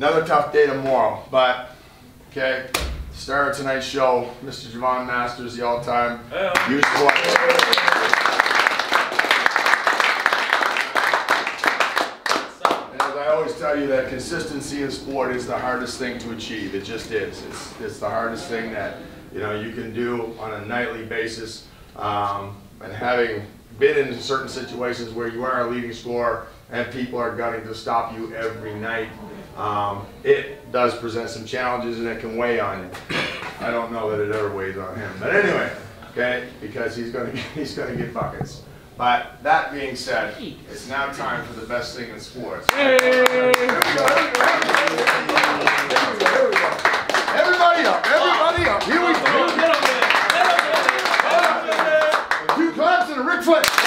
Another tough day tomorrow, but, okay, star of tonight's show, Mr. Javon Masters, the all-time U Sport. And as I always tell you, that consistency in sport is the hardest thing to achieve. It just is. It's, it's the hardest thing that, you know, you can do on a nightly basis. Um, and having been in certain situations where you are a leading scorer and people are gunning to stop you every night, um, it does present some challenges and it can weigh on you. I don't know that it ever weighs on him. But anyway, okay, because he's gonna, he's gonna get buckets. But that being said, it's now time for the best thing in sports. Go. Bigfoot.